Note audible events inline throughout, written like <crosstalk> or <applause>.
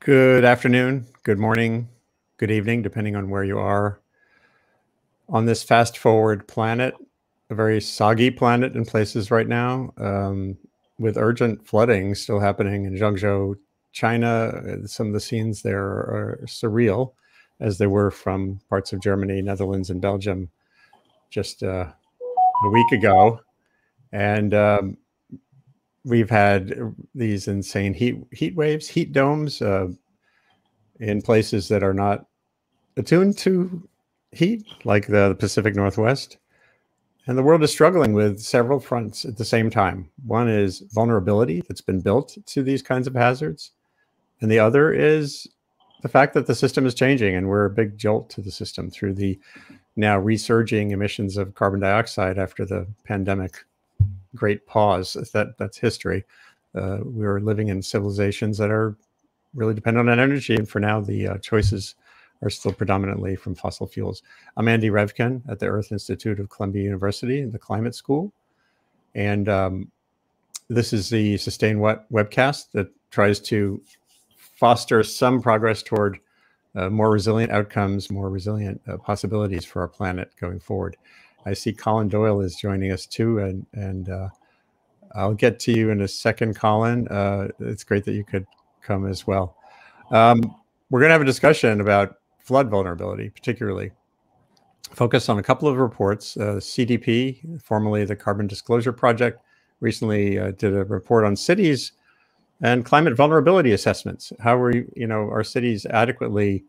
Good afternoon, good morning, good evening, depending on where you are on this fast forward planet, a very soggy planet in places right now, um, with urgent flooding still happening in Zhengzhou, China. Some of the scenes there are surreal, as they were from parts of Germany, Netherlands, and Belgium just uh, a week ago. And um, we've had these insane heat heat waves, heat domes uh, in places that are not attuned to heat, like the Pacific Northwest. And the world is struggling with several fronts at the same time. One is vulnerability that's been built to these kinds of hazards, and the other is the fact that the system is changing, and we're a big jolt to the system through the now resurging emissions of carbon dioxide after the pandemic great pause. That that's history. Uh, we are living in civilizations that are really dependent on energy, and for now, the uh, choices are still predominantly from fossil fuels. I'm Andy Revkin at the Earth Institute of Columbia University in the Climate School, and um, this is the Sustain What webcast that tries to foster some progress toward uh, more resilient outcomes, more resilient uh, possibilities for our planet going forward. I see Colin Doyle is joining us too, and and uh, I'll get to you in a second, Colin. Uh, it's great that you could come as well. Um, we're going to have a discussion about flood vulnerability, particularly focus on a couple of reports. Uh, CDP, formerly the Carbon Disclosure Project, recently uh, did a report on cities and climate vulnerability assessments. How are you know our cities adequately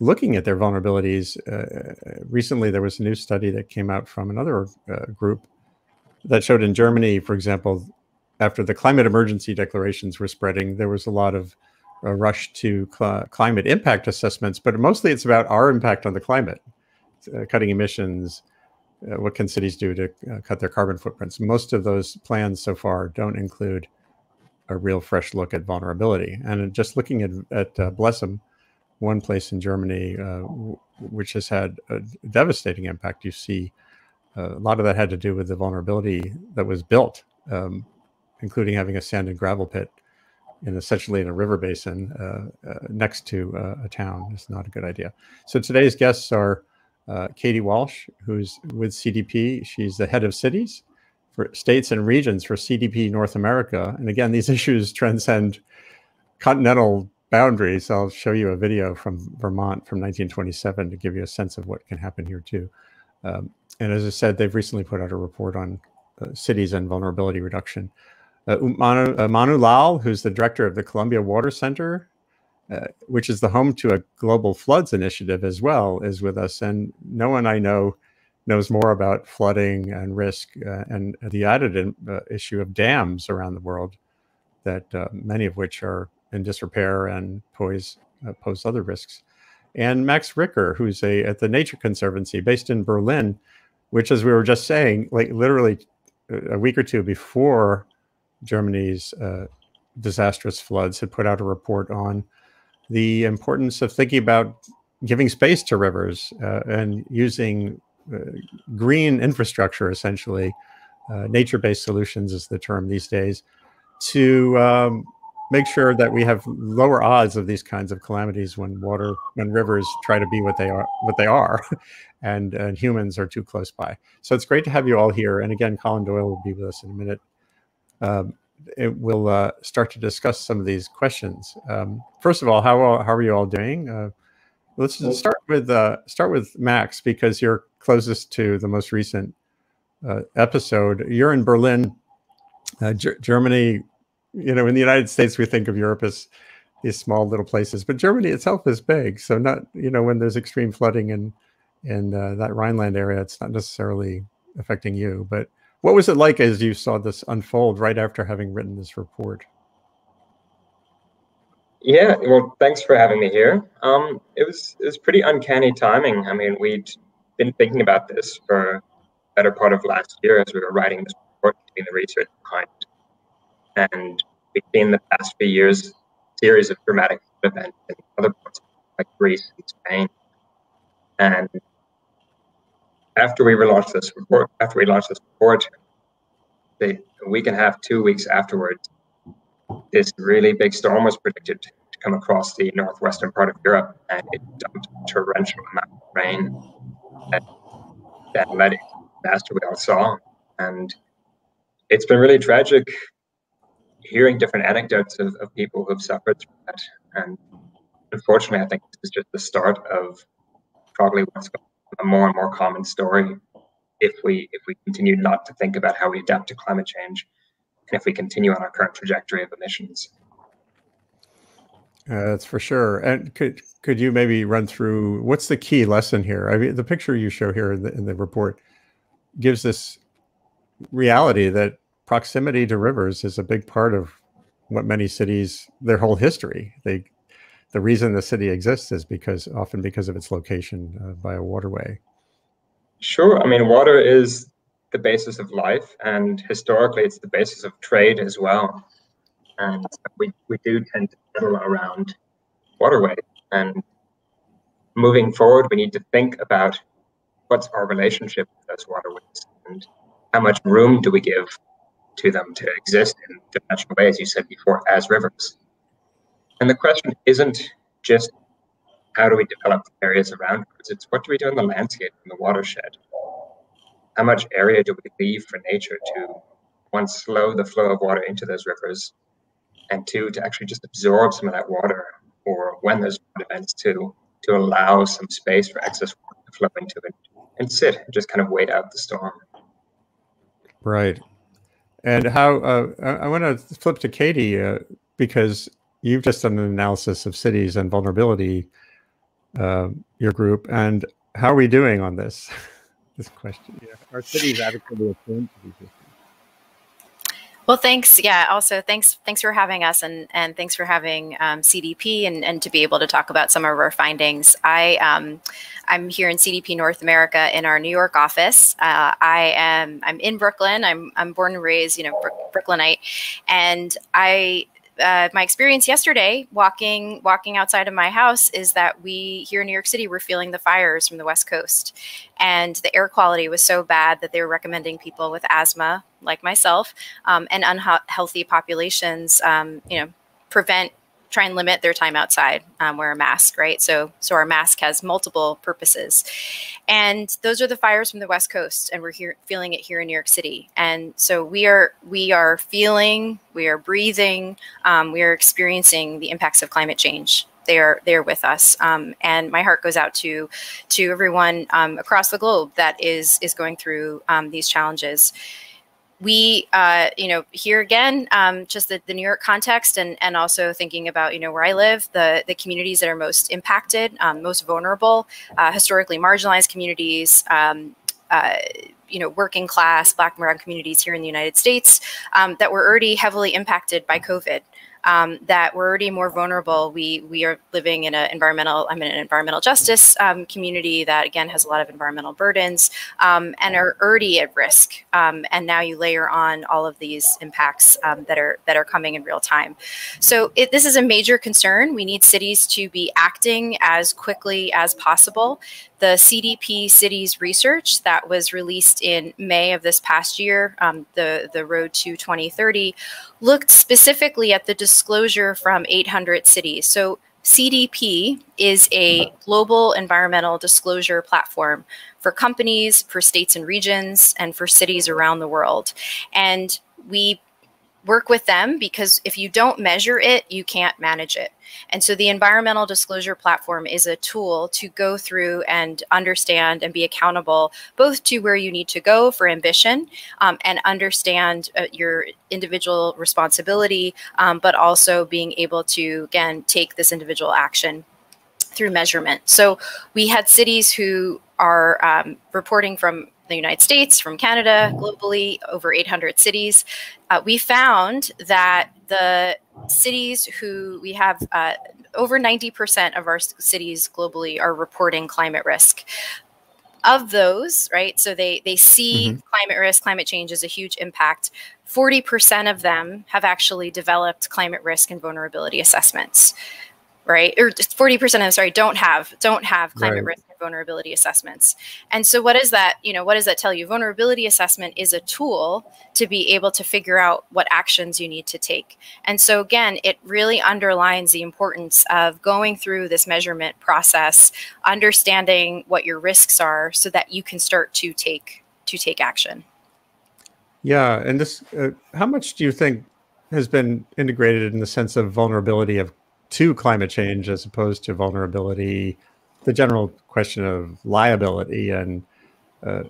looking at their vulnerabilities. Uh, recently, there was a new study that came out from another uh, group that showed in Germany, for example, after the climate emergency declarations were spreading, there was a lot of a rush to cl climate impact assessments, but mostly it's about our impact on the climate, uh, cutting emissions. Uh, what can cities do to uh, cut their carbon footprints? Most of those plans so far don't include a real fresh look at vulnerability. And just looking at, at uh, one place in Germany, uh, which has had a devastating impact. You see, uh, a lot of that had to do with the vulnerability that was built, um, including having a sand and gravel pit in essentially in a river basin uh, uh next to uh, a town. It's not a good idea. So today's guests are uh, Katie Walsh, who's with CDP. She's the head of cities for states and regions for CDP North America. And again, these <laughs> issues transcend continental boundaries, I'll show you a video from Vermont from 1927 to give you a sense of what can happen here too. Um, and as I said, they've recently put out a report on uh, cities and vulnerability reduction. Uh, Manu, uh, Manu, Lall, who's the director of the Columbia Water Center, uh, which is the home to a global floods initiative as well, is with us. And no one I know knows more about flooding and risk uh, and the added in, uh, issue of dams around the world that many of which are in disrepair and pose uh, pose other risks. And Max Ricker, who's a at the Nature Conservancy based in Berlin, which, as we were just saying, like literally a week or two before Germany's uh, disastrous floods, had put out a report on the importance of thinking about giving space to rivers uh, and using uh, green infrastructure, essentially, uh, nature-based solutions is the term these days, to um, make sure that we have lower odds of these kinds of calamities when water when rivers try to be what they are what they are <laughs> and, and humans are too close by. So it's great to have you all here and again colin doyle will be with us in a minute. Um, it will uh, start to discuss some of these questions. Um, first of all how, how are you all doing? Uh, let's start with uh, start with max because you're closest to the most recent uh, episode. You're in berlin uh, germany you know, in the United States, we think of Europe as these small little places, but Germany itself is big. So not, you know, when there's extreme flooding in in uh, that Rhineland area, it's not necessarily affecting you. But what was it like as you saw this unfold right after having written this report? Yeah, well, thanks for having me here. Um, it was it was pretty uncanny timing. I mean, we'd been thinking about this for better part of last year as we were writing this report, doing the research behind and we've seen the past few years series of dramatic events in other parts like Greece and Spain. And after we relaunched this report, after we launched this report, a week and a half, two weeks afterwards, this really big storm was predicted to come across the northwestern part of Europe, and it dumped torrential amount of rain that, led to disaster we all saw. And it's been really tragic hearing different anecdotes of, of people who've suffered through that. And unfortunately, I think this is just the start of probably what's a more and more common story if we if we continue not to think about how we adapt to climate change and if we continue on our current trajectory of emissions. Uh, that's for sure. And could could you maybe run through what's the key lesson here? I mean, the picture you show here in the, in the report gives this reality that proximity to rivers is a big part of what many cities their whole history. They the reason the city exists is because often because of its location uh, by a waterway. Sure. I mean water is the basis of life and historically it's the basis of trade as well. And we, we do tend to settle around waterways. And moving forward we need to think about what's our relationship with those waterways and how much room do we give to them to exist in way, as you said before, as rivers. And the question isn't just how do we develop the areas around rivers, it's what do we do in the landscape, in the watershed? How much area do we leave for nature to, one, slow the flow of water into those rivers, and two, to actually just absorb some of that water, or when there's events, to, to allow some space for excess water to flow into it and sit and just kind of wait out the storm. Right. And how uh, I, want to flip to Katie uh, because you've just done an analysis of cities and vulnerability, uh, your group, and how are we doing on this? <laughs> this question. Yeah. Are cities adequately attuned to these? Well, thanks. Yeah. Also, thanks. Thanks for having us, and and thanks for having um, CDP, and and to be able to talk about some of our findings. I um, I'm here in CDP North America in our New York office. Uh, I am I'm in Brooklyn. I'm I'm born and raised, you know, Brooklynite, and I uh, my experience yesterday walking walking outside of my house is that we here in New York City were feeling the fires from the West Coast, and the air quality was so bad that they were recommending people with asthma, like myself, um, and unhealthy populations, um, you know, prevent try and limit their time outside, um, wear a mask, right? So, so our mask has multiple purposes, and those are the fires from the West Coast, and we're here feeling it here in New York City, and so we are we are feeling, we are breathing, um, we are experiencing the impacts of climate change. They are they are with us, um, and my heart goes out to to everyone um, across the globe that is is going through um, these challenges we, uh, you know, here again, um, just the, the New York context and, and also thinking about, you know, where I live, the, the communities that are most impacted, um, most vulnerable, uh, historically marginalized communities, um, uh, you know, working class, black and brown communities here in the United States um, that were already heavily impacted by COVID um, that we're already more vulnerable. We we are living in an environmental I'm in an environmental justice um, community that again has a lot of environmental burdens um, and are already at risk. Um, and now you layer on all of these impacts um, that are that are coming in real time. So it, this is a major concern. We need cities to be acting as quickly as possible the CDP cities research that was released in May of this past year, um, the, the Road to 2030, looked specifically at the disclosure from 800 cities. So CDP is a mm-hmm. global environmental disclosure platform for companies, for states and regions, and for cities around the world. And we work with them because if you don't measure it, you can't manage it. And so the environmental disclosure platform is a tool to go through and understand and be accountable both to where you need to go for ambition um, and understand uh, your individual responsibility, um, but also being able to, again, take this individual action through measurement. So we had cities who are um, reporting from the United States, from Canada, globally, over 800 cities. Uh, we found that the cities who we have uh, over 90% of our cities globally are reporting climate risk of those right so they they see mm-hmm. climate risk climate change as a huge impact 40% of them have actually developed climate risk and vulnerability assessments right or 40% of them sorry don't have don't have climate right. risk vulnerability assessments. And so what is that, you know, what does that tell you? Vulnerability assessment is a tool to be able to figure out what actions you need to take. And so again, it really underlines the importance of going through this measurement process, understanding what your risks are so that you can start to take to take action. Yeah, and this uh, how much do you think has been integrated in the sense of vulnerability of to climate change as opposed to vulnerability, the general question of liability and uh,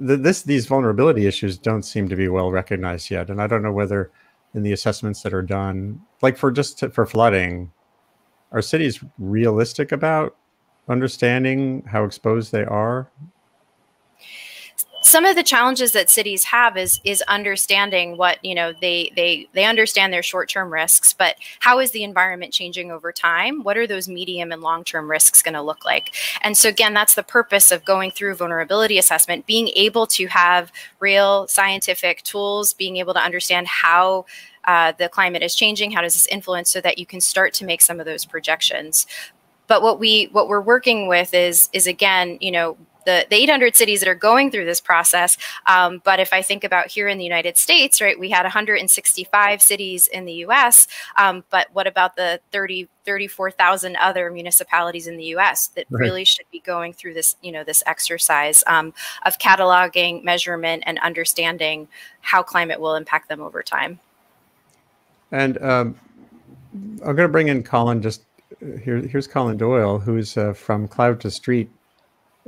this these vulnerability issues don't seem to be well recognized yet, and I don't know whether in the assessments that are done, like for just to, for flooding, are cities realistic about understanding how exposed they are some of the challenges that cities have is is understanding what you know they they they understand their short-term risks but how is the environment changing over time? What are those medium and long-term risks going to look like? And so again that's the purpose of going through vulnerability assessment being able to have real scientific tools being able to understand how uh, the climate is changing how does this influence so that you can start to make some of those projections. But what we what we're working with is is again you know the, the 800 cities that are going through this process. Um, but if I think about here in the United States, right, we had 165 cities in the US. Um, but what about the 30, 34,000 other municipalities in the US that right. really should be going through this, you know, this exercise um, of cataloging, measurement, and understanding how climate will impact them over time. And um, I'm going to bring in Colin just uh, here, here's Colin Doyle, who's uh, from Cloud to Street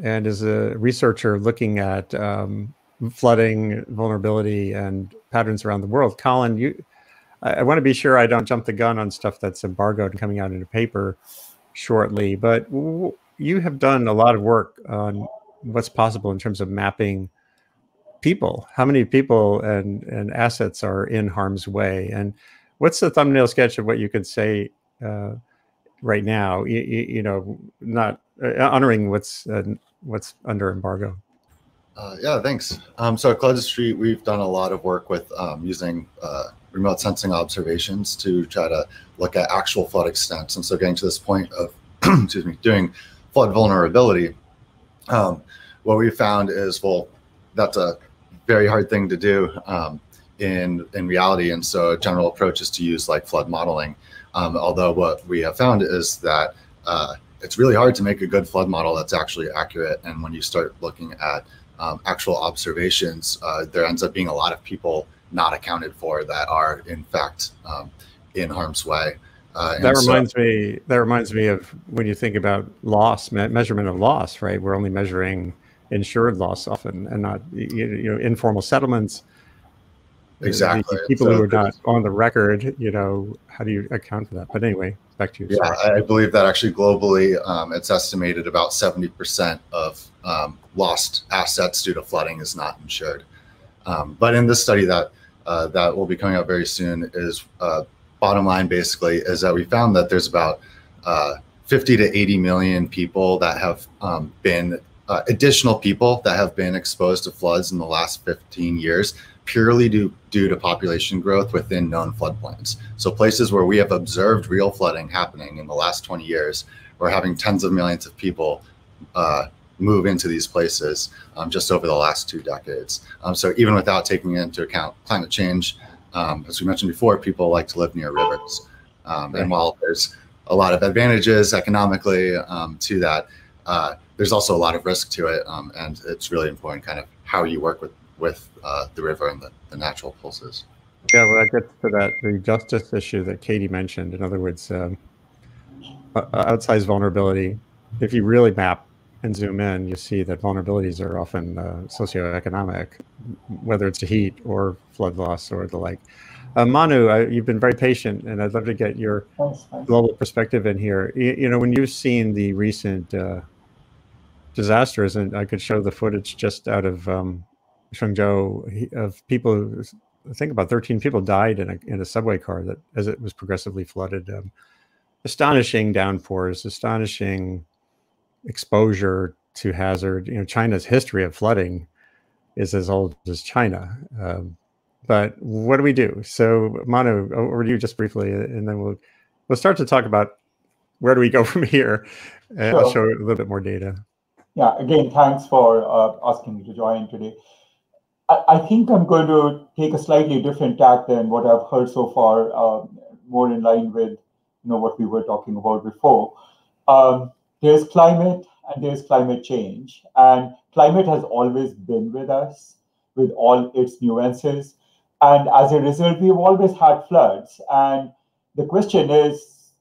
and is a researcher looking at um, flooding vulnerability and patterns around the world. Colin, you, I, I want to be sure I don't jump the gun on stuff that's embargoed and coming out in a paper shortly, but you have done a lot of work on what's possible in terms of mapping people. How many people and, and assets are in harm's way? And what's the thumbnail sketch of what you could say uh, right now? You, you, know, not uh, honoring what's uh, what's under embargo? Uh, yeah, thanks. Um, so at Cloud Street, we've done a lot of work with um, using uh, remote sensing observations to try to look at actual flood extents. And so getting to this point of, <clears throat> excuse me, doing flood vulnerability, um, what we found is, well, that's a very hard thing to do um, in, in reality. And so a general approach is to use like flood modeling. Um, although what we have found is that uh, it's really hard to make a good flood model that's actually accurate. And when you start looking at um, actual observations, uh, there ends up being a lot of people not accounted for that are in fact um, in harm's way. Uh, that reminds so, me. That reminds me of when you think about loss, me measurement of loss. Right, we're only measuring insured loss often, and not you, you know informal settlements. Exactly. People so, who are not on the record, you know, how do you account for that? But anyway, back to you. Yeah, Sorry. I believe that actually globally, um, it's estimated about 70% of um, lost assets due to flooding is not insured. Um, but in this study that uh, that will be coming out very soon is uh, bottom line basically is that we found that there's about uh, 50 to 80 million people that have um, been uh, additional people that have been exposed to floods in the last 15 years purely due, due to population growth within known floodplains. So places where we have observed real flooding happening in the last 20 years, we're having tens of millions of people uh, move into these places um, just over the last two decades. Um, so even without taking into account climate change, um, as we mentioned before, people like to live near rivers. Um, and while there's a lot of advantages economically um, to that, uh, there's also a lot of risk to it. Um, and it's really important kind of how you work with with uh, the river and the, the, natural pulses. Yeah, well, that gets to that the justice issue that Katie mentioned. In other words, um, outsized vulnerability. If you really map and zoom in, you see that vulnerabilities are often uh, socioeconomic, whether it's to heat or flood loss or the like. Uh, Manu, I, you've been very patient, and I'd love to get your global perspective in here. You, you know, when you've seen the recent uh, disasters, and I could show the footage just out of um, Zhengzhou of people. I think about 13 people died in a in a subway car that as it was progressively flooded. Um, astonishing downpours, astonishing exposure to hazard. You know, China's history of flooding is as old as China. Um, but what do we do? So, Manu, over to you just briefly, and then we'll we'll start to talk about where do we go <laughs> from here. And sure. I'll show a little bit more data. yeah, again, thanks for uh, asking me to join today. I, think I'm going to take a slightly different tack than what I've heard so far, um, more in line with you know what we were talking about before. Um, there's climate and there's climate change, and climate has always been with us with all its nuances, and as a result, we've always had floods. And the question is,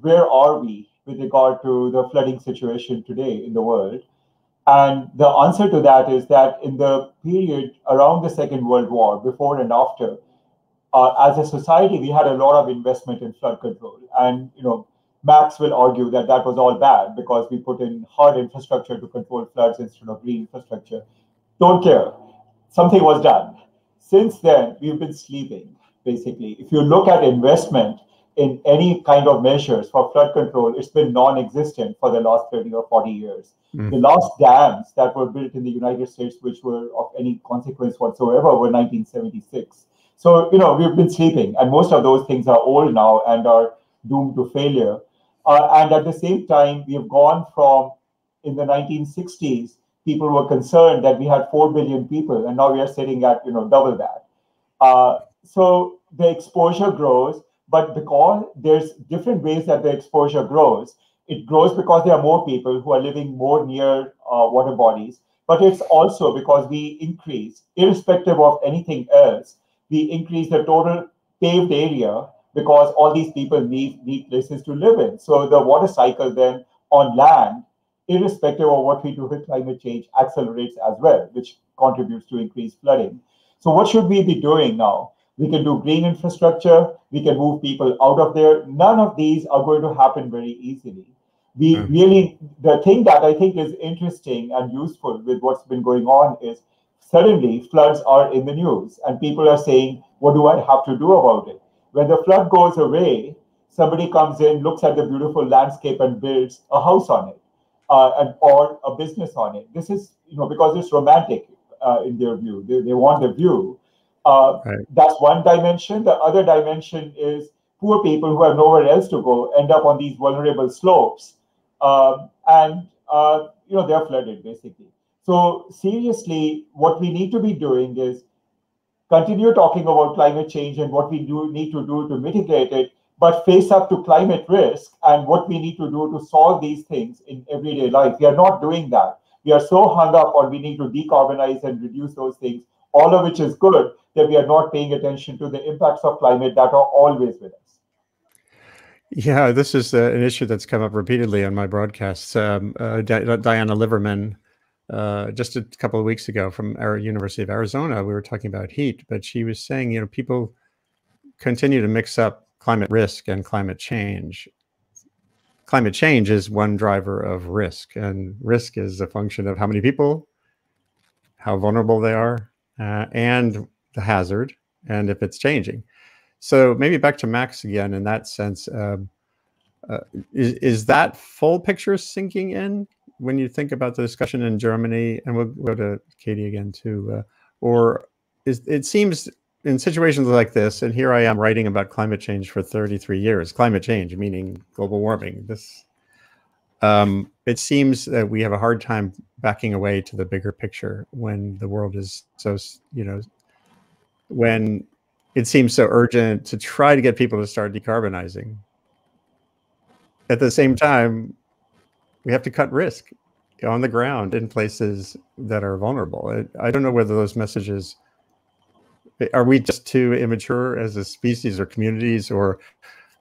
where are we with regard to the flooding situation today in the world? And the answer to that is that in the period around the Second World War, before and after, uh, as a society, we had a lot of investment in flood control. And, you know, Max will argue that that was all bad because we put in hard infrastructure to control floods instead of green infrastructure. Don't care. Something was done. Since then, we've been sleeping, basically. If you look at investment in any kind of measures for flood control, it's been non existent for the last 30 or 40 years. Mm. The last dams that were built in the United States, which were of any consequence whatsoever, were 1976. So, you know, we've been sleeping, and most of those things are old now and are doomed to failure. Uh, and at the same time, we have gone from in the 1960s, people were concerned that we had 4 billion people, and now we are sitting at, you know, double that. Uh, so the exposure grows, but because there's different ways that the exposure grows it grows because there are more people who are living more near uh, water bodies, but it's also because we increase, irrespective of anything else, we increase the total paved area because all these people need, need places to live in. So the water cycle then on land, irrespective of what we do with climate change, accelerates as well, which contributes to increased flooding. So what should we be doing now? We can do green infrastructure. We can move people out of there. None of these are going to happen very easily we mm. really the thing that I think is interesting and useful with what's been going on is suddenly floods are in the news and people are saying, what do I have to do about it? When the flood goes away, somebody comes in, looks at the beautiful landscape and builds a house on it uh, and, or a business on it. This is, you know, because it's romantic uh, in their view. They, they want the view. Uh, right. That's one dimension. The other dimension is poor people who have nowhere else to go end up on these vulnerable slopes and uh, you know they're flooded basically. So seriously, what we need to be doing is continue talking about climate change and what we do need to do to mitigate it, but face up to climate risk and what we need to do to solve these things in everyday life. We are not doing that. We are so hung up on we need to decarbonize and reduce those things, all of which is good, that we are not paying attention to the impacts of climate that are always with us. Yeah, this is uh, an issue that's come up repeatedly on my broadcasts. Um, uh, Di- Diana Liverman, uh, just a couple of weeks ago from our University of Arizona, we were talking about heat, but she was saying, you know, people continue to mix up climate risk and climate change. Climate change is one driver of risk, and risk is a function of how many people, how vulnerable they are, uh, and the hazard, and if it's changing. So maybe back to Max again in that sense. Um, uh, is, is that full picture sinking in when you think about the discussion in Germany? And we'll go to Katie again too. Uh, or is it seems in situations like this, and here I am writing about climate change for 33 years, climate change meaning global warming. This um, it seems that we have a hard time backing away to the bigger picture when the world is so you know when it seems so urgent to try to get people to start decarbonizing. At the same time, we have to cut risk on the ground in places that are vulnerable. I, I don't know whether those messages are we just too immature as a species or communities or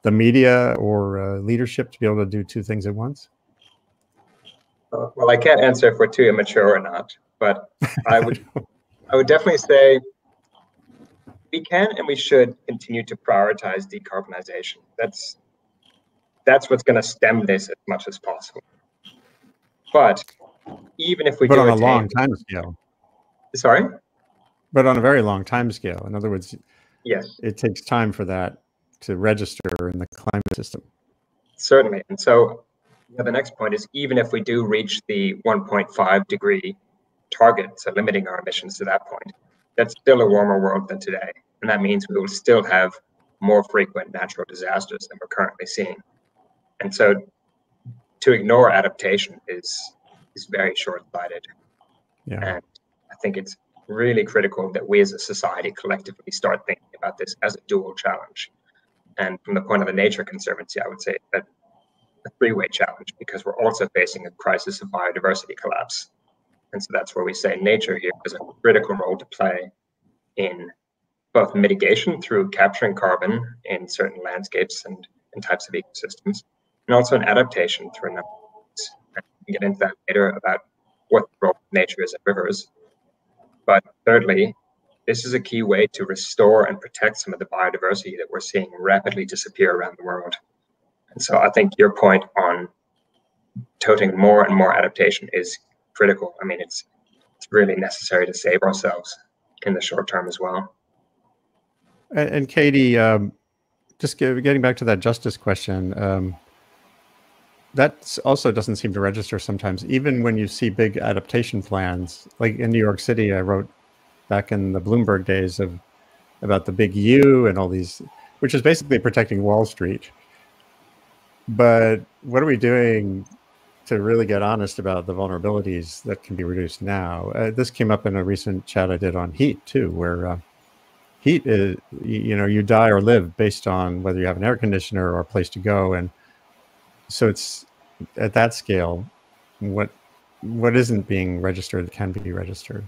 the media or uh, leadership to be able to do two things at once? Uh, well, I can't answer if we're too immature or not, but I would, <laughs> I would definitely say we can and we should continue to prioritize decarbonization. That's that's what's going to stem this as much as possible. But even if we but on attain, a long time scale. Sorry. But on a very long time scale. In other words, yes, it takes time for that to register in the climate system. Certainly, and so yeah, the next point is even if we do reach the 1.5 degree target, so limiting our emissions to that point, that's still a warmer world than today. And that means we will still have more frequent natural disasters than we're currently seeing. And so to ignore adaptation is is very short-sighted. Yeah. And I think it's really critical that we as a society collectively start thinking about this as a dual challenge. And from the point of the Nature Conservancy, I would say that a three-way challenge because we're also facing a crisis of biodiversity collapse. And so that's where we say nature here has a critical role to play in both mitigation through capturing carbon in certain landscapes and, and types of ecosystems, and also an adaptation through a number of can get into that later about what the role of nature is in rivers. But thirdly, this is a key way to restore and protect some of the biodiversity that we're seeing rapidly disappear around the world. And so I think your point on toting more and more adaptation is critical. I mean, it's it's really necessary to save ourselves in the short term as well. And, and Katie, um, just getting back to that justice question, um, that also doesn't seem to register sometimes, even when you see big adaptation plans. Like in New York City, I wrote back in the Bloomberg days of about the big U and all these, which is basically protecting Wall Street. But what are we doing to really get honest about the vulnerabilities that can be reduced now? Uh, this came up in a recent chat I did on heat too, where uh, heat is, you know, you die or live based on whether you have an air conditioner or a place to go. And so it's at that scale, what what isn't being registered can be registered.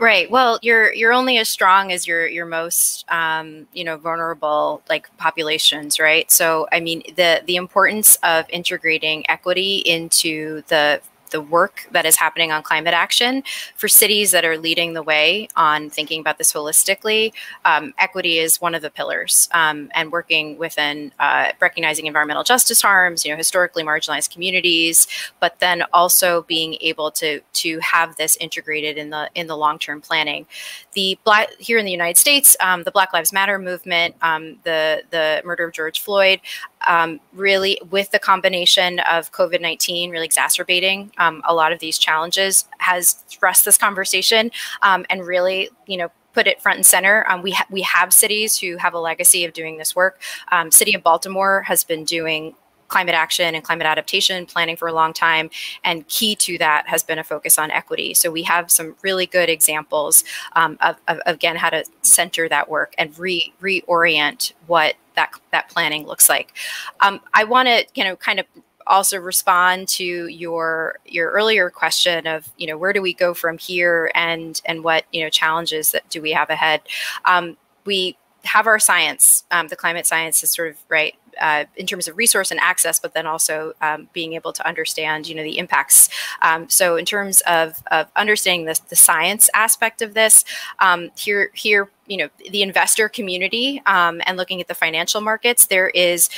Right. Well, you're you're only as strong as your your most um, you know vulnerable like populations, right? So, I mean, the the importance of integrating equity into the the work that is happening on climate action for cities that are leading the way on thinking about this holistically. Um, equity is one of the pillars, um, and working within uh, recognizing environmental justice harms, you know, historically marginalized communities, but then also being able to to have this integrated in the in the long term planning. The black here in the United States, um, the Black Lives Matter movement, um, the the murder of George Floyd, um, really with the combination of COVID 19 really exacerbating um, a lot of these challenges, has thrust this conversation um, and really, you know, put it front and center. Um, we, ha we have cities who have a legacy of doing this work. Um, City of Baltimore has been doing climate action and climate adaptation planning for a long time. And key to that has been a focus on equity. So we have some really good examples um, of, of, again, how to center that work and re reorient what that, that planning looks like. Um, I want to, you know, kind of also respond to your your earlier question of you know where do we go from here and and what you know challenges that do we have ahead um, we have our science um, the climate science is sort of right uh, in terms of resource and access, but then also um, being able to understand, you know, the impacts. Um, so in terms of, of understanding the, the science aspect of this, um, here, here, you know, the investor community um, and looking at the financial markets, there is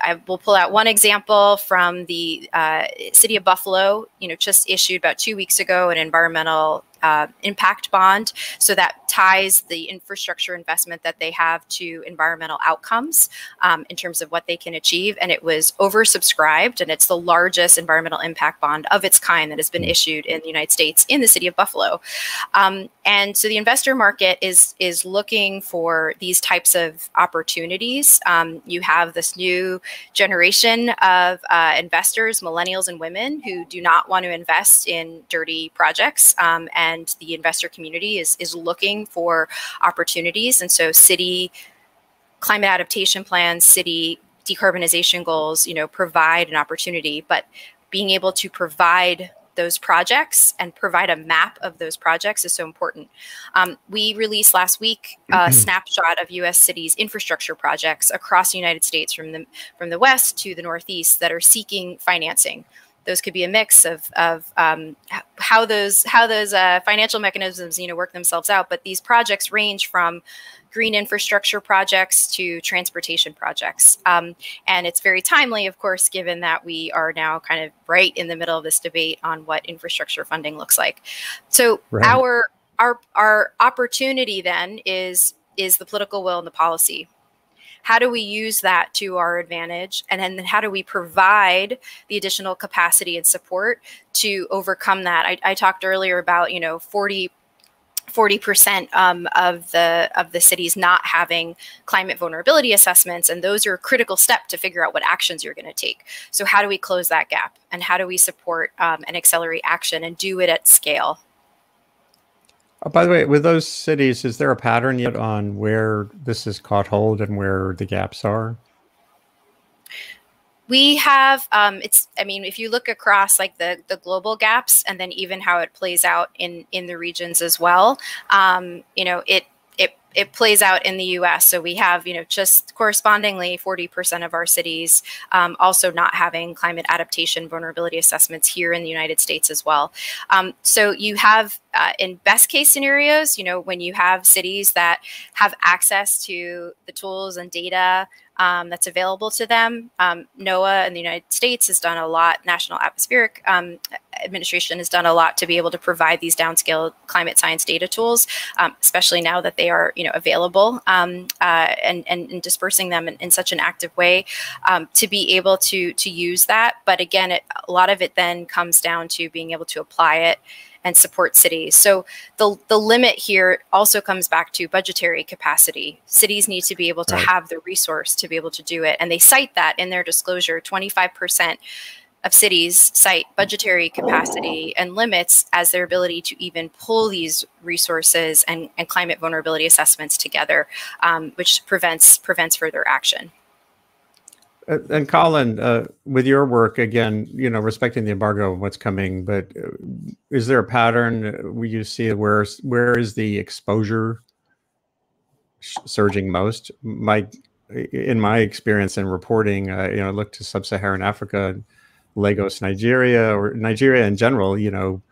I will pull out one example from the uh, city of Buffalo. You know, just issued about two weeks ago an environmental uh, impact bond. So that ties the infrastructure investment that they have to environmental outcomes um, in terms of what they can achieve. And it was oversubscribed, and it's the largest environmental impact bond of its kind that has been issued in the United States in the city of Buffalo. Um, and so the investor market is is looking for these types of opportunities. Um, you have this new generation of uh, investors, millennials and women, who do not want to invest in dirty projects um, and and the investor community is is looking for opportunities. And so city climate adaptation plans, city decarbonization goals, you know, provide an opportunity, but being able to provide those projects and provide a map of those projects is so important. Um, we released last week a mm-hmm. snapshot of U.S. cities' infrastructure projects across the United States, from the from the west to the northeast, that are seeking financing those could be a mix of, of um, how those how those uh, financial mechanisms you know work themselves out. But these projects range from green infrastructure projects to transportation projects, um, and it's very timely, of course, given that we are now kind of right in the middle of this debate on what infrastructure funding looks like. So right. our our our opportunity then is is the political will and the policy how do we use that to our advantage? And then how do we provide the additional capacity and support to overcome that? I, I talked earlier about, you know, 40 40% um, of the of the cities not having climate vulnerability assessments and those are a critical step to figure out what actions you're going to take so how do we close that gap and how do we support um, and accelerate action and do it at scale oh, by the way with those cities is there a pattern yet on where this is caught hold and where the gaps are? We have um, it's i mean if you look across like the the global gaps and then even how it plays out in in the regions as well um, you know it it plays out in the US. So we have, you know, just correspondingly 40% of our cities um, also not having climate adaptation vulnerability assessments here in the United States as well. Um, so you have, uh, in best case scenarios, you know, when you have cities that have access to the tools and data um, that's available to them. Um, NOAA in the United States has done a lot. National Atmospheric um, Administration has done a lot to be able to provide these downscale climate science data tools, um, especially now that they are you know available um, uh, and, and, and dispersing them in, in, such an active way um, to be able to to use that. But again, it, a lot of it then comes down to being able to apply it and support cities. So the, the limit here also comes back to budgetary capacity. Cities need to be able to right. have the resource to be able to do it. And they cite that in their disclosure 25% of cities cite budgetary capacity and limits as their ability to even pull these resources and, and climate vulnerability assessments together, um, which prevents prevents further action. Uh, and Colin, uh, with your work again, you know, respecting the embargo and what's coming, but uh, is there a pattern where you see where where is the exposure surging most? My, in my experience in reporting, uh, you know, I look to sub-Saharan Africa, Lagos, Nigeria, or Nigeria in general. You know,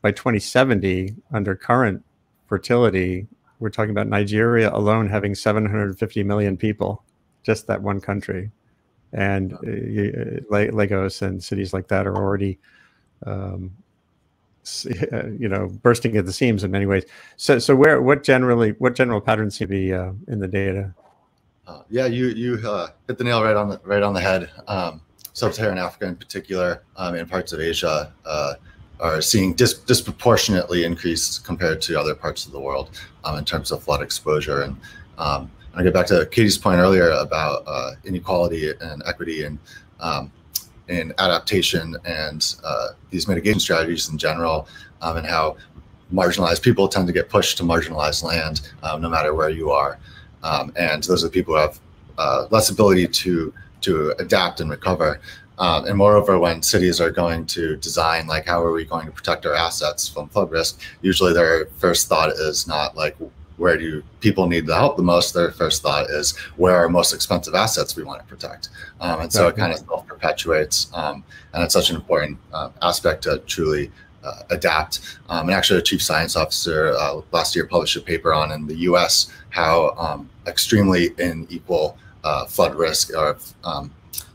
by 2070, under current fertility, we're talking about Nigeria alone having 750 million people, just that one country and uh, uh Lagos and cities like that are already, um, <laughs> you know, bursting at the seams in many ways. So, so where, what generally, what general patterns seem to be uh, in the data? Uh, yeah, you you uh, hit the nail right on the right on the head. Um, Sub-Saharan Africa, in particular, um, and parts of Asia, uh, are seeing dis disproportionately increased compared to other parts of the world um, in terms of flood exposure. And um, I get back to Katie's point earlier about uh, inequality and equity and um, in adaptation and uh, these mitigation strategies in general, um, and how marginalized people tend to get pushed to marginalized land um, no matter where you are. Um, and those are the people who have uh, less ability to to adapt and recover. Um, and moreover, when cities are going to design, like, how are we going to protect our assets from flood risk? Usually, their first thought is not like, where do people need the help the most, their first thought is where are most expensive assets we want to protect. Um, and so it kind of self perpetuates. Um, and it's such an important uh, aspect to truly uh, adapt. Um, and actually, a chief science officer uh, last year published a paper on in the US how um, extremely unequal uh, flood risk or um,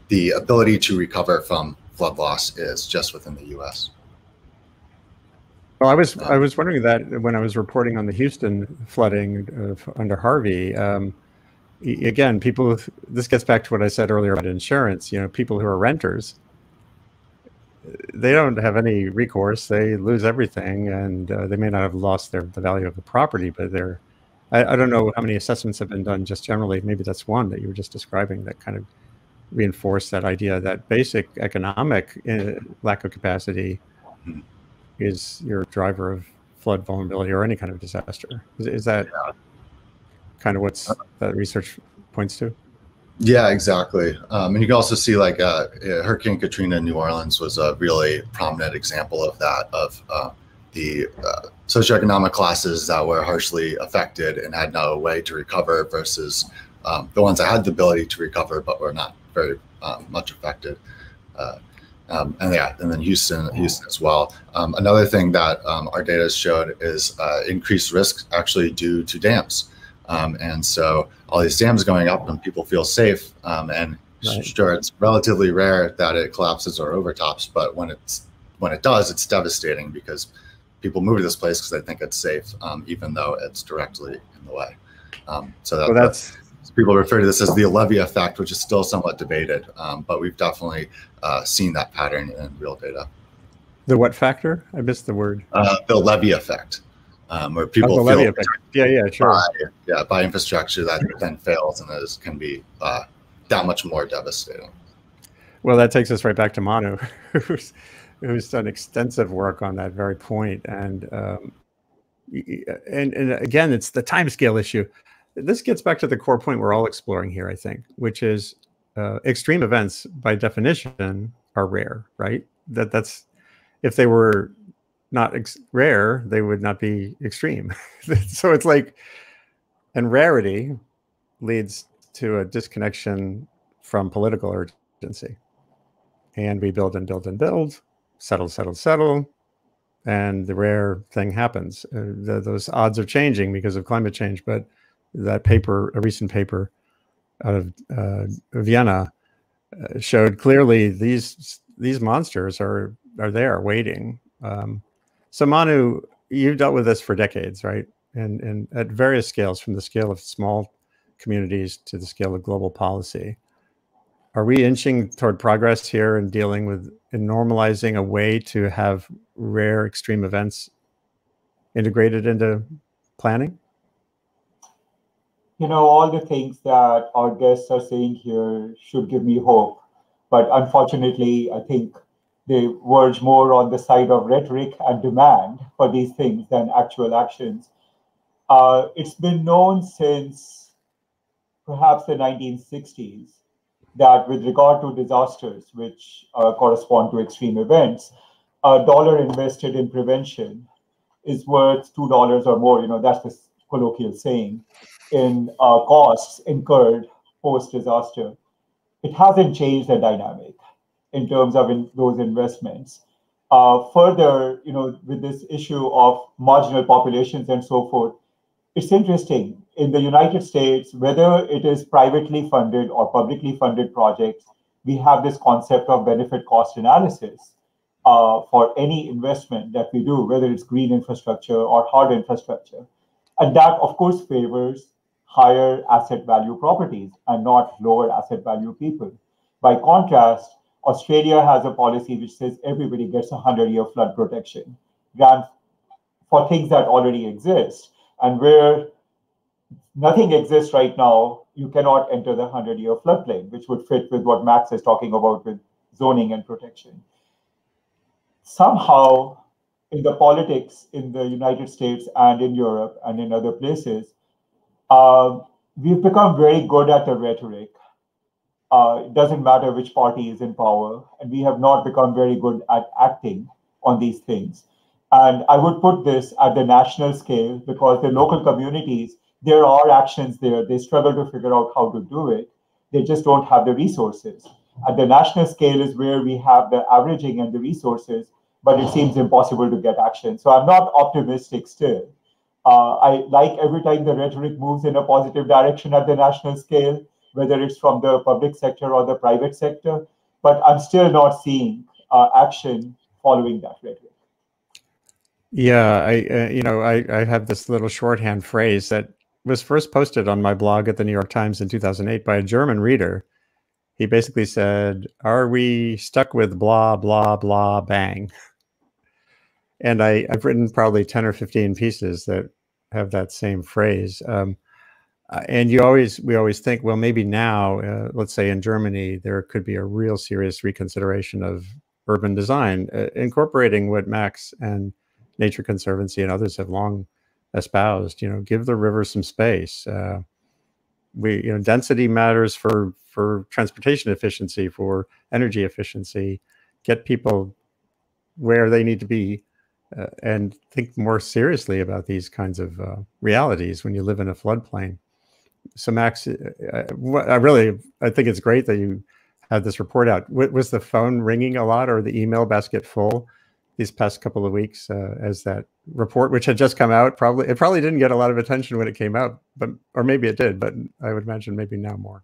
the ability to recover from flood loss is just within the US. Well, I was I was wondering that when I was reporting on the Houston flooding of, under Harvey. Um, again, people. This gets back to what I said earlier about insurance. You know, people who are renters, they don't have any recourse. They lose everything, and uh, they may not have lost their the value of the property, but they're. I, I don't know how many assessments have been done just generally. Maybe that's one that you were just describing that kind of reinforced that idea that basic economic uh, lack of capacity. Is your driver of flood vulnerability or any kind of disaster. Is, is that yeah. kind of what's that research points to? Yeah, exactly. Um, and you can also see like uh, Hurricane Katrina in New Orleans was a really prominent example of that, of uh, the uh, socioeconomic classes that were harshly affected and had no way to recover versus um, the ones that had the ability to recover but were not very um, much affected. Um, and yeah, and then Houston, Houston as well. Um, another thing that um, our data showed is uh, increased risk actually due to dams. Um, and so all these dams going up and people feel safe. Um, and right. sure, it's relatively rare that it collapses or overtops, but when it's when it does, it's devastating because people move to this place because they think it's safe, um, even though it's directly in the way. so that, well, that's people refer to this as the levee effect, which is still somewhat debated, um, but we've definitely uh, seen that pattern in real data. The what factor? I missed the word. Uh, the levee effect. um, where people Oh, the levee feel effect. Yeah, yeah, sure. by, yeah, by infrastructure that then fails and is can be uh, that much more devastating. Well, that takes us right back to Manu, <laughs> who's, who's done extensive work on that very point. And, um, and, and again, it's the time scale issue. This gets back to the core point we're all exploring here, I think, which is uh, extreme events by definition are rare, right? That that's if they were not rare, they would not be extreme. <laughs> so it's like, and rarity leads to a disconnection from political urgency. And we build and build and build, settle, settle, settle, and the rare thing happens. Uh, the, those odds are changing because of climate change. But that paper, a recent paper out of uh, Vienna, uh, showed clearly these these monsters are are there waiting. Um, so Manu, you've dealt with this for decades, right? And and at various scales, from the scale of small communities to the scale of global policy. Are we inching toward progress here in dealing with in normalizing a way to have rare extreme events integrated into planning? You know, all the things that our guests are saying here should give me hope. But unfortunately, I think they verge more on the side of rhetoric and demand for these things than actual actions. Uh, it's been known since perhaps the 1960s that with regard to disasters, which uh, correspond to extreme events, a dollar invested in prevention is worth two dollars or more. You know, that's the colloquial saying in uh, costs incurred post disaster. It hasn't changed the dynamic in terms of in those investments. Uh, further, you know, with this issue of marginal populations and so forth, it's interesting in the United States, whether it is privately funded or publicly funded projects, we have this concept of benefit cost analysis uh, for any investment that we do, whether it's green infrastructure or hard infrastructure. And that, of course, favors higher asset value properties and not lower asset value people. By contrast, Australia has a policy which says everybody gets a 100 year flood protection grant for things that already exist. And where nothing exists right now, you cannot enter the 100 year floodplain, which would fit with what Max is talking about with zoning and protection. Somehow, in the politics in the United States and in Europe and in other places, uh, we've become very good at the rhetoric. Uh, it doesn't matter which party is in power, and we have not become very good at acting on these things. And I would put this at the national scale because the local communities, there are actions there. They struggle to figure out how to do it. They just don't have the resources. At the national scale is where we have the averaging and the resources, but it seems impossible to get action. So I'm not optimistic still. Uh, I like every time the rhetoric moves in a positive direction at the national scale, whether it's from the public sector or the private sector, but I'm still not seeing uh, action following that rhetoric. Yeah, I uh, you know I I have this little shorthand phrase that was first posted on my blog at the New York Times in 2008 by a German reader. He basically said, "Are we stuck with blah blah blah bang?" <laughs> And I I've written probably 10 or 15 pieces that have that same phrase. Um, uh, and you always we always think, well, maybe now, uh, let's say in Germany, there could be a real serious reconsideration of urban design, uh, incorporating what Max and Nature Conservancy and others have long espoused. You know, give the river some space. Uh, we, you know, density matters for for transportation efficiency, for energy efficiency. Get people where they need to be, uh, and think more seriously about these kinds of uh, realities when you live in a floodplain. So, Max, I, I really I think it's great that you had this report out. Was the phone ringing a lot, or the email basket full? these past couple of weeks uh, as that report, which had just come out. Probably it probably didn't get a lot of attention when it came out, but or maybe it did. But I would imagine maybe now more.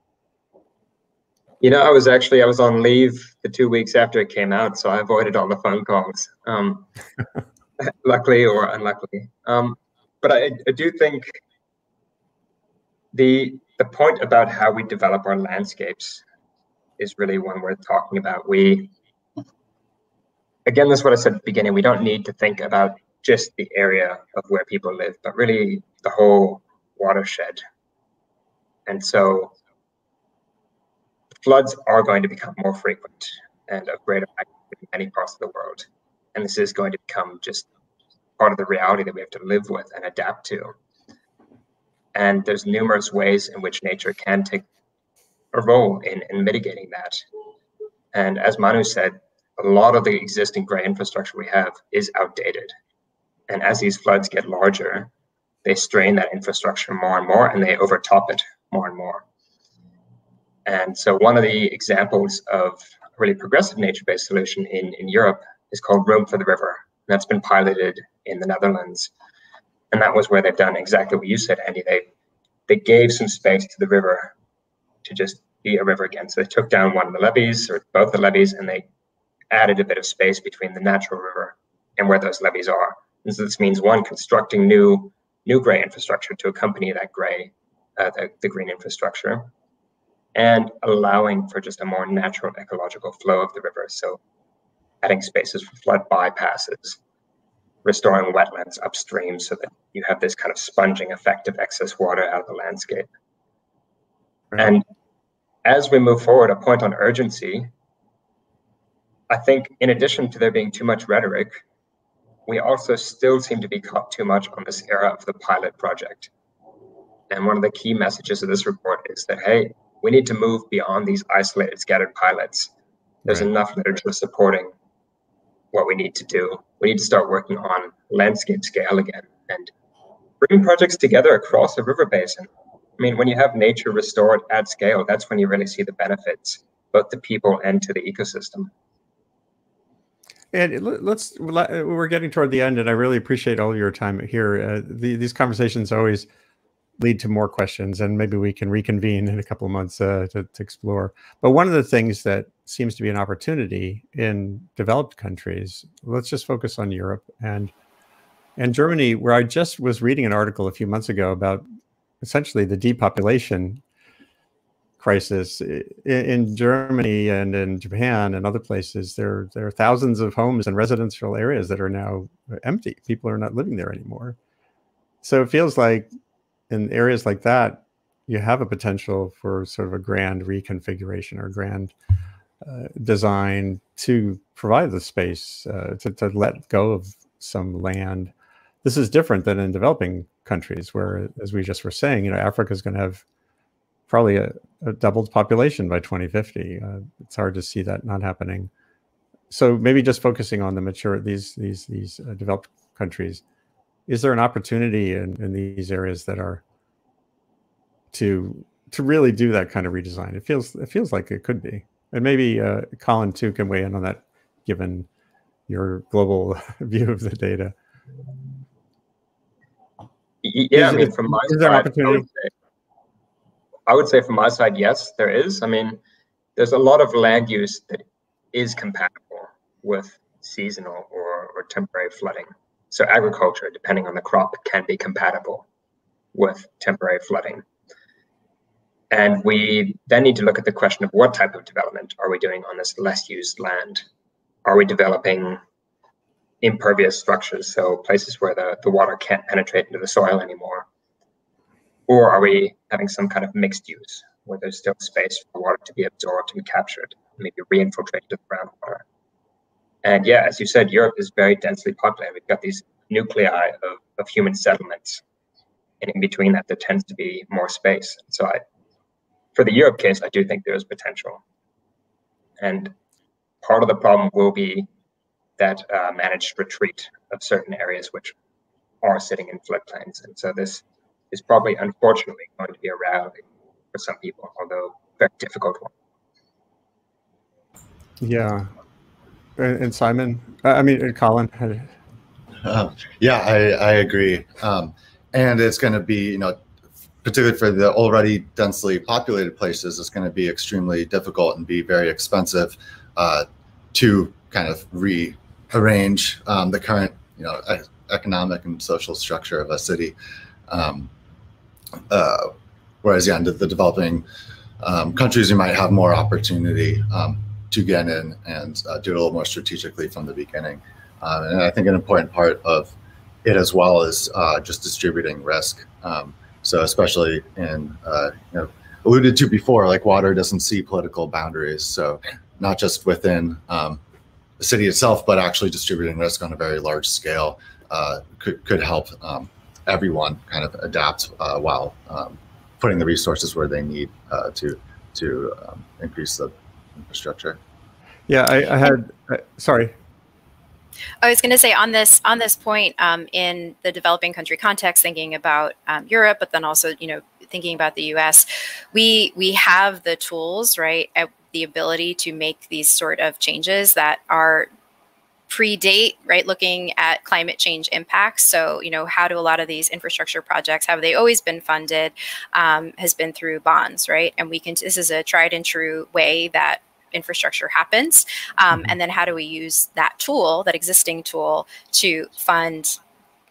You know, I was actually I was on leave the two weeks after it came out, so I avoided all the phone calls. Um, <laughs> <laughs> luckily or unluckily, um, but I, I do think the the point about how we develop our landscapes is really one worth talking about. We again, that's what I said at the beginning. We don't need to think about just the area of where people live, but really the whole watershed. And so floods are going to become more frequent and of greater magnitude in many parts of the world. And this is going to become just part of the reality that we have to live with and adapt to. And there's numerous ways in which nature can take a role in, in mitigating that. And as Manu said, a lot of the existing gray infrastructure we have is outdated. And as these floods get larger, they strain that infrastructure more and more and they overtop it more and more. And so one of the examples of a really progressive nature-based solution in, in Europe is called Room for the River. That's been piloted in the Netherlands. And that was where they've done exactly what you said, Andy. They they gave some space to the river to just be a river again. So they took down one of the levees or both the levees and they added a bit of space between the natural river and where those levees are. And so this means one, constructing new new gray infrastructure to accompany that gray, uh, the, the green infrastructure, and allowing for just a more natural ecological flow of the river. So adding spaces for flood bypasses, restoring wetlands upstream so that you have this kind of sponging effect of excess water out of the landscape. Right. And as we move forward, a point on urgency, I think in addition to there being too much rhetoric, we also still seem to be caught too much on this era of the pilot project. And one of the key messages of this report is that, hey, we need to move beyond these isolated scattered pilots. There's right. enough literature supporting what we need to do. We need to start working on landscape scale again and bring projects together across a river basin. I mean, when you have nature restored at scale, that's when you really see the benefits, both to people and to the ecosystem. And let's we're getting toward the end, and I really appreciate all your time here. Uh, the, these conversations always lead to more questions, and maybe we can reconvene in a couple of months uh, to, to explore. But one of the things that seems to be an opportunity in developed countries, let's just focus on Europe and and Germany, where I just was reading an article a few months ago about essentially the depopulation crisis in Germany and in Japan and other places. There, there are thousands of homes and residential areas that are now empty. People are not living there anymore. So it feels like in areas like that, you have a potential for sort of a grand reconfiguration or grand uh, design to provide the space uh, to, to let go of some land. This is different than in developing countries where, as we just were saying, you know, Africa is going to have probably a, a doubled population by 2050. Uh, it's hard to see that not happening. So maybe just focusing on the mature these these these uh, developed countries, is there an opportunity in, in these areas that are to to really do that kind of redesign? It feels it feels like it could be, and maybe uh, Colin too can weigh in on that, given your global <laughs> view of the data. Yeah, is, I mean, from my is side, opportunity? I would say from my side, yes, there is. I mean, there's a lot of land use that is compatible with seasonal or, or temporary flooding. So agriculture, depending on the crop, can be compatible with temporary flooding. And we then need to look at the question of what type of development are we doing on this less used land? Are we developing impervious structures, so places where the, the water can't penetrate into the soil anymore? Or are we having some kind of mixed use where there's still space for water to be absorbed and captured, maybe re-infiltrated the groundwater? And yeah, as you said, Europe is very densely populated. We've got these nuclei of, of human settlements. And in between that, there tends to be more space. So I, for the Europe case, I do think there is potential. And part of the problem will be that uh, managed retreat of certain areas which are sitting in floodplains. And so this is probably unfortunately going to be a reality for some people, although very difficult one. Yeah. And, Simon, I mean, Colin. Uh, yeah, I, I agree. Um, and it's going to be, you know, particularly for the already densely populated places, it's going to be extremely difficult and be very expensive uh, to kind of rearrange um, the current, you know, economic and social structure of a city. Um, uh, whereas, yeah, in the developing um, countries, you might have more opportunity um, to get in and uh, do it a little more strategically from the beginning. Um, and I think an important part of it as well is uh, just distributing risk. Um, so especially in uh, you know alluded to before, like water doesn't see political boundaries. So not just within um, the city itself, but actually distributing risk on a very large scale uh, could could help um, everyone kind of adapt uh, while um, putting the resources where they need uh, to to um, increase the infrastructure. Yeah, I, I had. Sorry. I was going to say on this on this point um, in the developing country context, thinking about um, Europe, but then also you know thinking about the U.S., we we have the tools, right, the ability to make these sort of changes that are predate right looking at climate change impacts so you know how do a lot of these infrastructure projects have they always been funded um, has been through bonds right and we can this is a tried and true way that infrastructure happens um, mm-hmm. and then how do we use that tool that existing tool to fund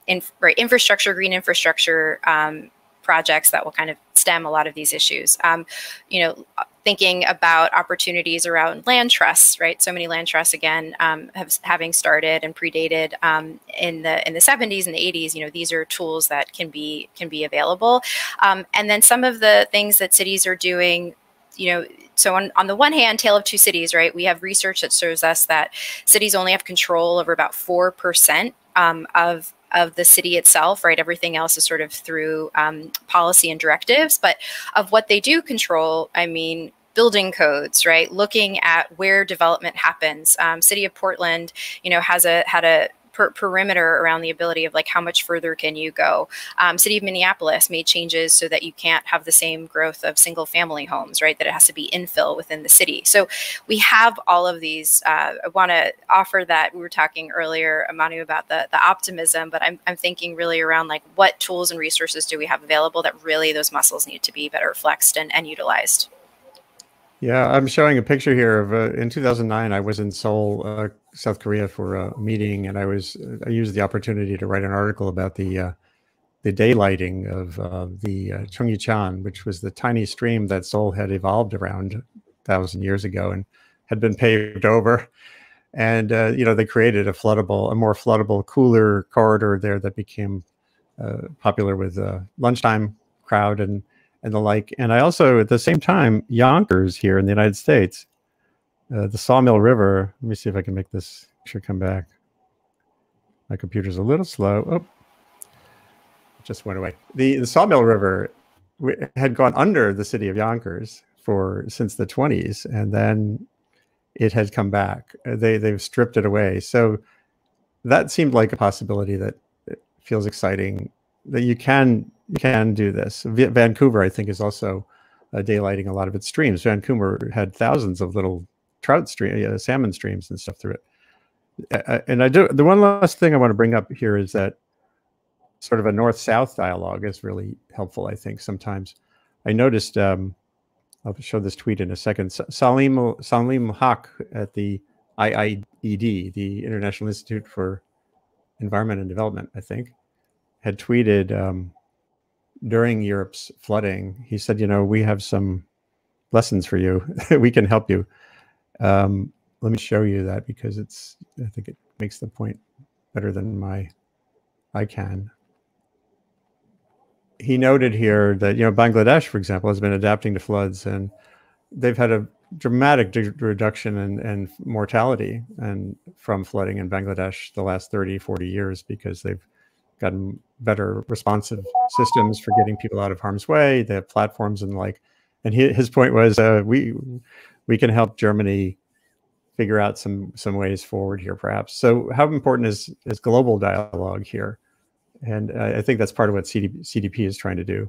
in, right, infrastructure green infrastructure um, projects that will kind of stem a lot of these issues. Um, you know, thinking about opportunities around land trusts, right? So many land trusts, again, um, have having started and predated um, in the in the 70s and the 80s. You know, these are tools that can be can be available, um, and then some of the things that cities are doing. You know, so on, on the one hand, tale of two cities, right? We have research that shows us that cities only have control over about 4% um, of of the city itself, right? Everything else is sort of through um, policy and directives. But of what they do control, I mean, building codes, right? Looking at where development happens. Um, City of Portland, you know, has a had a per perimeter around the ability of like how much further can you go. Um, City of Minneapolis made changes so that you can't have the same growth of single family homes, right? That it has to be infill within the city. So we have all of these. Uh, I want to offer that we were talking earlier, Manu, about the the optimism, but I'm I'm thinking really around like what tools and resources do we have available that really those muscles need to be better flexed and, and utilized. Yeah, I'm showing a picture here of uh, in 2009. I was in Seoul, uh, South Korea, for a meeting, and I was I used the opportunity to write an article about the uh, the daylighting of uh, the uh, Cheonggyecheon, which was the tiny stream that Seoul had evolved around thousand years ago and had been paved over. And uh, you know they created a floodable, a more floodable, cooler corridor there that became uh, popular with the lunchtime crowd and and the like. And I also, at the same time, Yonkers here in the United States, uh, the Sawmill River. Let me see if I can make this picture come back. My computer's a little slow. Oh, just went away. The, the Sawmill River had gone under the city of Yonkers for since the 20s, and then it had come back. Uh, they they've stripped it away. So that seemed like a possibility that feels exciting that you can you can do this. V Vancouver, I think, is also uh, daylighting a lot of its streams. Vancouver had thousands of little trout stream, salmon streams and stuff through it. And I do the one last thing I want to bring up here is that sort of a north-south dialogue is really helpful. I think sometimes I noticed. Um, I'll show this tweet in a second. Salim Salim Huq at the IIED, the International Institute for Environment and Development, I think, had tweeted um, during Europe's flooding, he said, you know, we have some lessons for you. <laughs> we can help you. Um, let me show you that because it's, I think it makes the point better than my, I can. He noted here that, you know, Bangladesh, for example, has been adapting to floods and they've had a dramatic reduction in, in mortality and from flooding in Bangladesh the last 30, 40 years because they've gotten better responsive systems for getting people out of harm's way. They have platforms and like, and he, his point was uh, we we can help Germany figure out some some ways forward here, perhaps. So, how important is is global dialogue here? And I think that's part of what CDP, CDP is trying to do.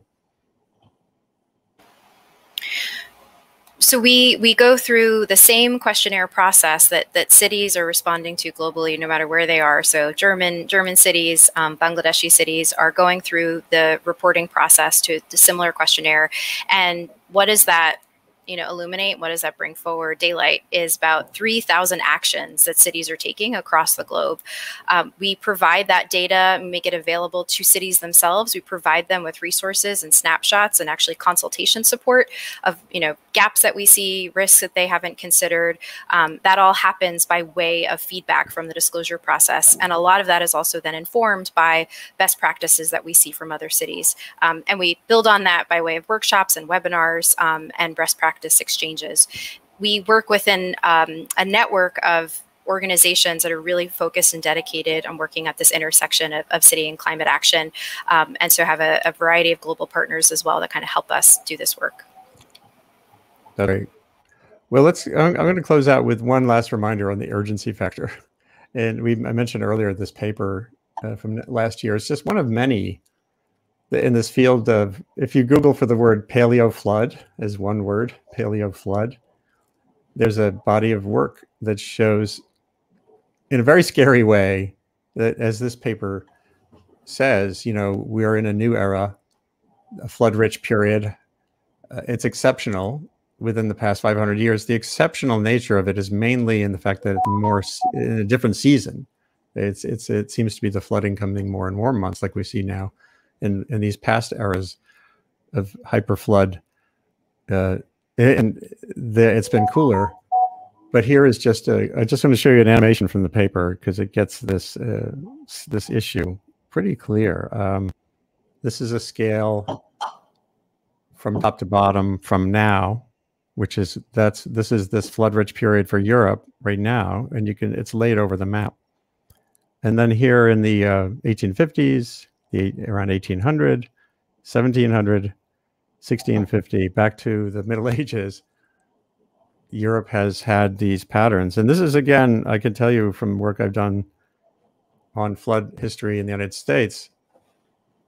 so we we go through the same questionnaire process that that cities are responding to globally, no matter where they are. So German German cities, um, Bangladeshi cities are going through the reporting process to the similar questionnaire. And what is that you know illuminate what does that bring forward? Daylight is about 3000 actions that cities are taking across the globe. Um, we provide that data make it available to cities themselves. We provide them with resources and snapshots and actually consultation support of you know gaps that we see risks that they haven't considered. Um, that all happens by way of feedback from the disclosure process. And a lot of that is also then informed by best practices that we see from other cities. Um, and we build on that by way of workshops and webinars um, and best practices practice exchanges. We work within um, a network of organizations that are really focused and dedicated on working at this intersection of, of city and climate action. Um, and so have a, a, variety of global partners as well that kind of help us do this work. That's. Well, let's, I'm, I'm going to close out with one last reminder on the urgency factor. And we, I mentioned earlier this paper uh, from last year. It's just one of many in this field of if you google for the word paleo flood as one word paleo flood there's a body of work that shows in a very scary way that as this paper says you know we're in a new era a flood rich period. Uh, it's exceptional within the past 500 years. The exceptional nature of it is mainly in the fact that it's more in a different season. It's it's it seems to be the flooding coming more in warm months like we see now in, in these past eras of hyperflood. Uh, and the, it's been cooler. But here is just a, I just want to show you an animation from the paper because it gets this uh, this issue pretty clear. Um, this is a scale from top to bottom from now, which is that's this is this flood rich period for Europe right now, and you can it's laid over the map. And then here in the uh, 1850s, the around 1800, 1700, 1650, back to the Middle <laughs> Ages, Europe has had these patterns. And this is, again, I can tell you from work I've done on flood history in the United States,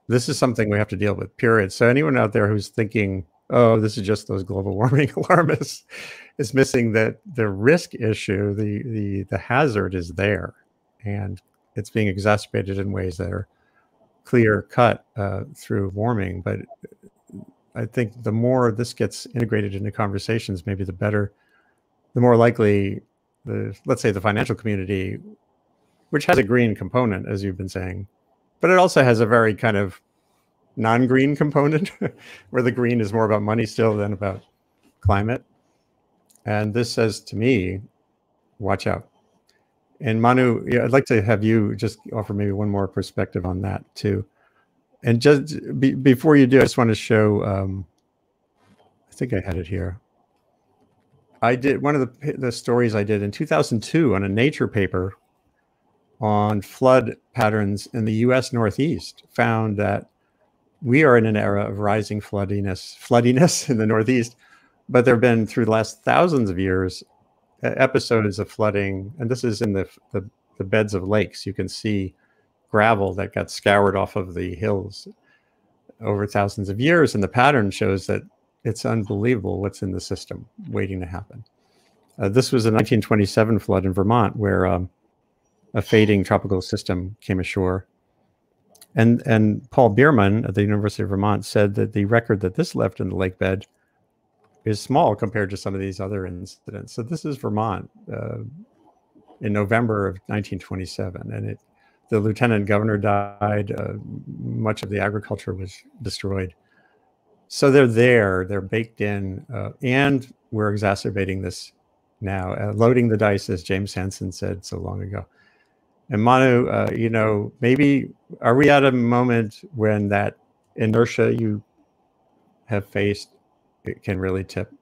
this is something we have to deal with, period. So anyone out there who's thinking, oh, this is just those global <laughs> warming alarmists, is missing that the risk issue, the the the hazard is there, and it's being exacerbated in ways that are clear cut uh, through warming. But I think the more this gets integrated into conversations, maybe the better, the more likely the let's say the financial community, which has a green component, as you've been saying, but it also has a very kind of non-green component <laughs> where the green is more about money still than about climate. And this says to me, watch out. And Manu, yeah, I'd like to have you just offer maybe one more perspective on that too. And just be, before you do, I just want to show. Um, I think I had it here. I did one of the the stories I did in 2002 on a Nature paper on flood patterns in the U.S. Northeast. Found that we are in an era of rising floodiness, floodiness <laughs> in the Northeast, but there have been through the last thousands of years episodes of flooding, and this is in the, the, the beds of lakes. You can see gravel that got scoured off of the hills over thousands of years, and the pattern shows that it's unbelievable what's in the system waiting to happen. Uh, this was a 1927 flood in Vermont where um, a fading tropical system came ashore. And, and Paul Bierman at the University of Vermont said that the record that this left in the lake bed is small compared to some of these other incidents. So this is Vermont uh, in November of 1927, and it the lieutenant governor died. Uh, much of the agriculture was destroyed. So they're there, they're baked in, uh, and we're exacerbating this now, uh, loading the dice, as James Hansen said so long ago. And Manu, uh, you know, maybe are we at a moment when that inertia you have faced it can really tip?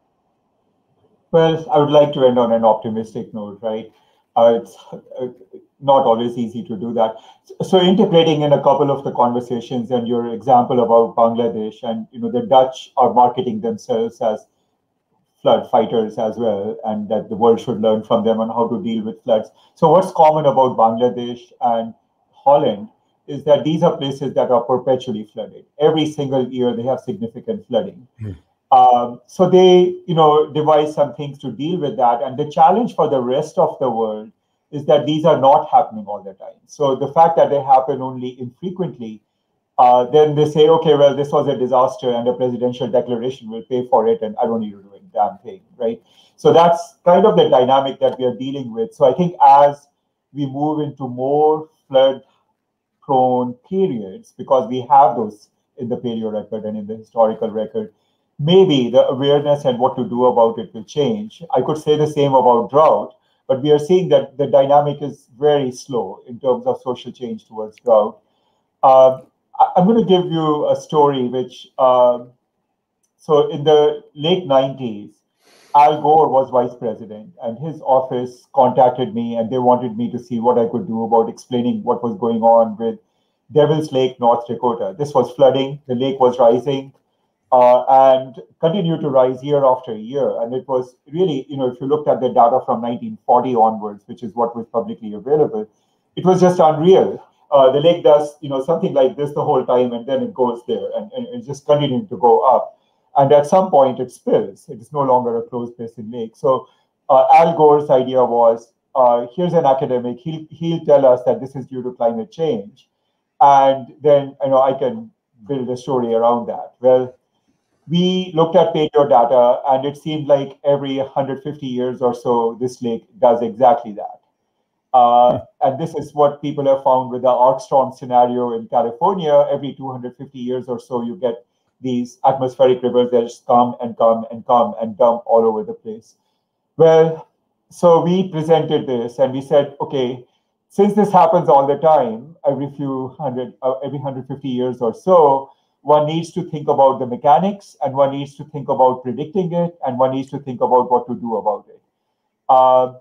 Well, I would like to end on an optimistic note, right? Uh, it's uh, not always easy to do that. So integrating in a couple of the conversations and your example about Bangladesh and you know the Dutch are marketing themselves as flood fighters as well, and that the world should learn from them on how to deal with floods. So what's common about Bangladesh and Holland is that these are places that are perpetually flooded. Every single year they have significant flooding. Mm. Um, so they, you know, devise some things to deal with that. And the challenge for the rest of the world is that these are not happening all the time. So the fact that they happen only infrequently, uh, then they say, okay, well, this was a disaster, and a presidential declaration will pay for it, and I don't need to do a damn thing, right? So that's kind of the dynamic that we are dealing with. So I think as we move into more flood prone periods, because we have those in the paleo record and in the historical record, maybe the awareness and what to do about it will change. I could say the same about drought, but we are seeing that the dynamic is very slow in terms of social change towards drought. Uh, I'm going to give you a story which, uh, so in the late 90s, Al Gore was vice president, and his office contacted me and they wanted me to see what I could do about explaining what was going on with Devil's Lake, North Dakota. This was flooding, the lake was rising uh, and continued to rise year after year. And it was really, you know, if you looked at the data from 1940 onwards, which is what was publicly available, it was just unreal. Uh, the lake does, you know, something like this the whole time, and then it goes there, and, and it's just continuing to go up. And at some point, it spills. It is no longer a closed basin lake. So uh, Al Gore's idea was, uh, here's an academic. He'll he'll tell us that this is due to climate change, and then you know I can build a story around that. Well, we looked at paleo data and it seemed like every 150 years or so, this lake does exactly that. Uh, and this is what people have found with the ARkStorm scenario in California. Every 250 years or so, you get these atmospheric rivers that just come and come and come and dump all over the place. Well, so we presented this and we said, okay, since this happens all the time, every few hundred, uh, every 150 years or so, one needs to think about the mechanics and one needs to think about predicting it and one needs to think about what to do about it. Uh,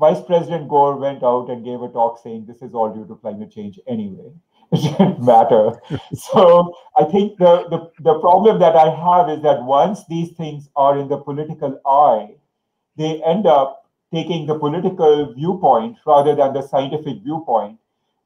Vice President Gore went out and gave a talk saying this is all due to climate change anyway. <laughs> It didn't matter. <laughs> so I think the, the, the problem that I have is that once these things are in the political eye, they end up taking the political viewpoint rather than the scientific viewpoint.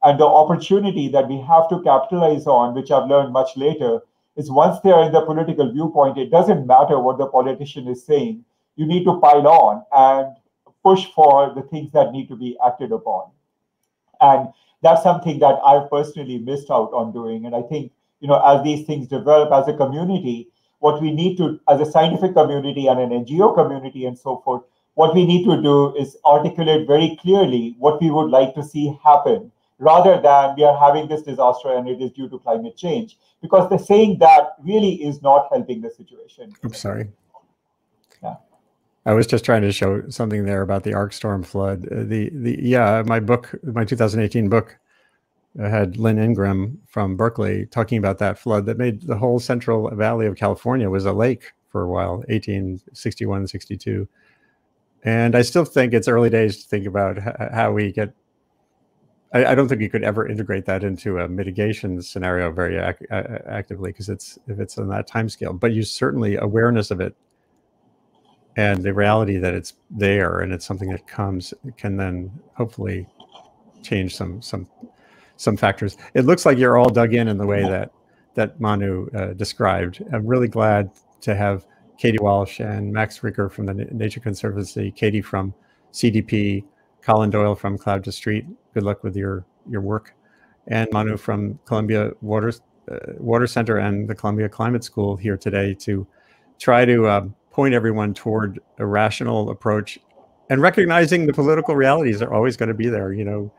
And the opportunity that we have to capitalize on, which I've learned much later, is once they are in the political viewpoint, it doesn't matter what the politician is saying. You need to pile on and push for the things that need to be acted upon. And that's something that I've personally missed out on doing. And I think, you know, as these things develop as a community, what we need to, as a scientific community and an NGO community and so forth, what we need to do is articulate very clearly what we would like to see happen rather than we are having this disaster and it is due to climate change. Because the saying that really is not helping the situation. I'm sorry. Yeah. I was just trying to show something there about the ARkStorm flood. Uh, the the yeah, my book, my 2018 book, uh, had Lynn Ingram from Berkeley talking about that flood that made the whole Central Valley of California was a lake for a while, 1861, 62. And I still think it's early days to think about how we get I, I, don't think you could ever integrate that into a mitigation scenario very ac actively because it's if it's on that time scale. But you certainly awareness of it and the reality that it's there and it's something that comes can then hopefully change some some some factors. It looks like you're all dug in in the way that that Manu uh, described. I'm really glad to have Katie Walsh and Max Ricker from the Nature Conservancy, Katie from CDP, Colin Doyle from Cloud to Street. Good luck with your your work, and Manu from Columbia Water uh, Water Center and the Columbia Climate School here today to try to uh, point everyone toward a rational approach and recognizing the political realities are always going to be there. You know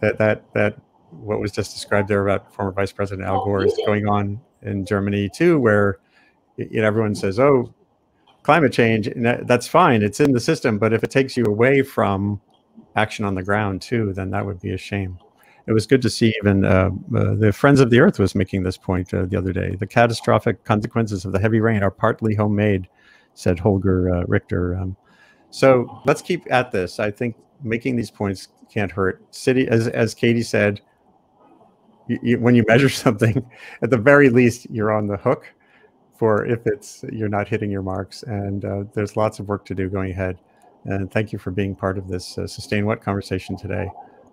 that that that what was just described there about former Vice President Al Gore is going on in Germany too, where you know everyone says, "Oh, climate change," and that, that's fine. It's in the system, but if it takes you away from action on the ground too, then that would be a shame. It was good to see even uh, uh, the Friends of the Earth was making this point uh, the other day. The catastrophic consequences of the heavy rain are partly homemade, said Holger uh, Richter. Um, so let's keep at this. I think making these points can't hurt. City, as as Katie said, you, you, when you measure <laughs> something, at the very least, you're on the hook for if it's you're not hitting your marks. And uh, there's lots of work to do going ahead. And thank you for being part of this uh, Sustain What conversation today.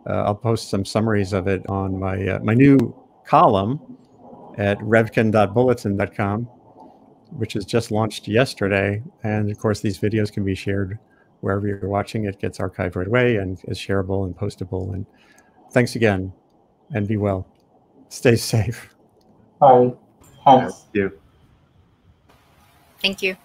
Uh, I'll post some summaries of it on my, uh, my new column at revkin.bulletin.com, which is just launched yesterday. And of course, these videos can be shared wherever you're watching. It gets archived right away and is shareable and postable. And thanks again and be well. Stay safe. Bye. Thanks. Thank you. Thank you.